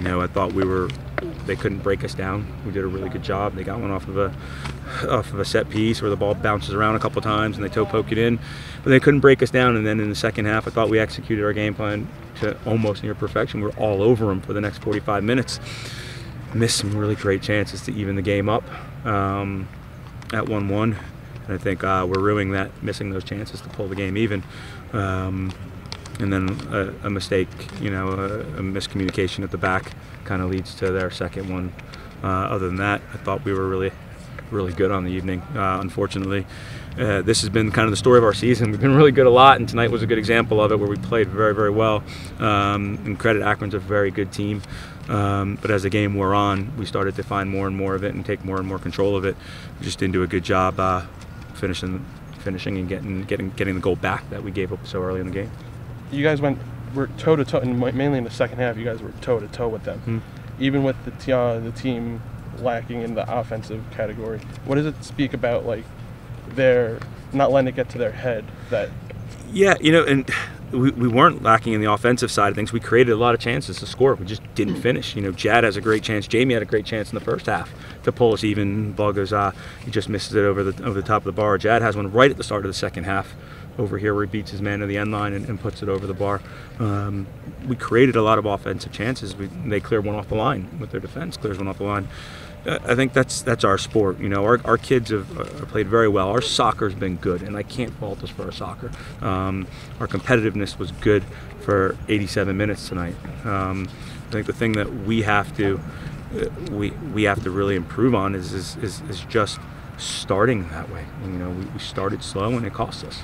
You know, I thought we were they couldn't break us down. We did a really good job. They got one off of a off of a set piece where the ball bounces around a couple times and they toe poke it in, but they couldn't break us down. And then in the second half, I thought we executed our game plan to almost near perfection. We were all over them for the next 45 minutes. Missed some really great chances to even the game up um, at 1-1. And I think uh, we're ruining that, missing those chances to pull the game even. Um, and then a, a, mistake, you know, a, a miscommunication at the back kind of leads to their second one. Uh, other than that, I thought we were really, really good on the evening. Uh, unfortunately, uh, this has been kind of the story of our season. We've been really good a lot, and tonight was a good example of it, where we played very, very well. Um, and credit Akron's a very good team. Um, but as the game wore on, we started to find more and more of it and take more and more control of it. We just didn't do a good job uh, finishing, finishing and getting, getting, getting the goal back that we gave up so early in the game you guys went were toe to toe, and mainly in the second half, you guys were toe to toe with them, mm-hmm. even with the t- uh, the team lacking in the offensive category. What does it speak about, like their not letting it get to their head that? Yeah, you know, and we, we weren't lacking in the offensive side of things. We created a lot of chances to score. We just didn't finish. You know, Jad has a great chance. Jamie had a great chance in the first half to pull us even. Ball goes, uh, he just misses it over the over the top of the bar. Jad has one right at the start of the second half over here where he beats his man to the end line and, and puts it over the bar. Um, we created a lot of offensive chances. We, they clear one off the line with their defense, clears one off the line. I think that's that's our sport. You know, our, our kids have uh, played very well. Our soccer's been good, and I can't fault us for our soccer. Um, our competitiveness was good for 87 minutes tonight. Um, I think the thing that we have to uh, we we have to really improve on is is, is, is just starting that way. You know, we, we started slow and it cost us.